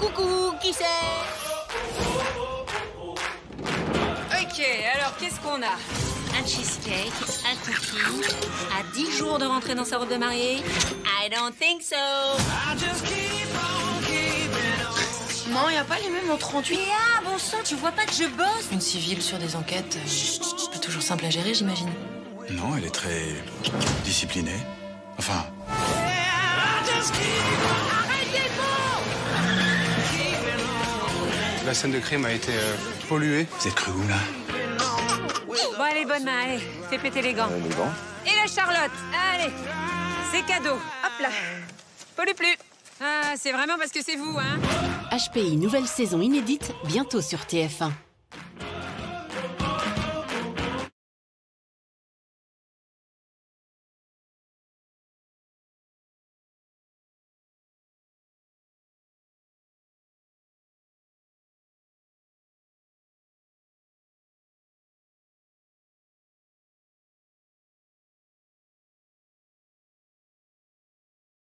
Coucou, qui c'est? Ok, alors qu'est-ce qu'on a? Un cheesecake, un cookie, à 10 jours de rentrer dans sa robe de mariée? I don't think so. Non, y a pas les mêmes en 38. Et ah, bon sang, tu vois pas que je bosse? Une civile sur des enquêtes, euh, pas toujours simple à gérer, j'imagine. Non, elle est très disciplinée. Enfin, La scène de crime a été euh, polluée. vous êtes cru où là? Bon, allez, bonne main, allez, fais péter les gants. Et la Charlotte, allez, c'est cadeau. Hop là, pollue plus. Ah, c'est vraiment parce que c'est vous, hein HPI nouvelle saison inédite, bientôt sur TF1.